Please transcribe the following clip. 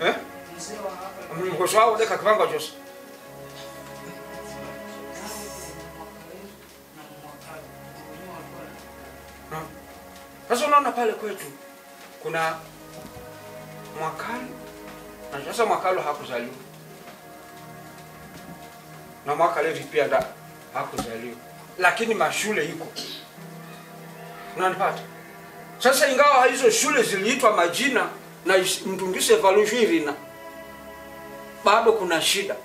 Eh? Wao deka. Sasa unaona pale kwetu kuna Mwakalu na sasa hakuzaliwa na Mwaka Levi pia hakuzaliwa, lakini mashule iko, unanipata? Sasa ingawa hizo shule ziliitwa majina na is- mtungise valushirina, bado kuna shida.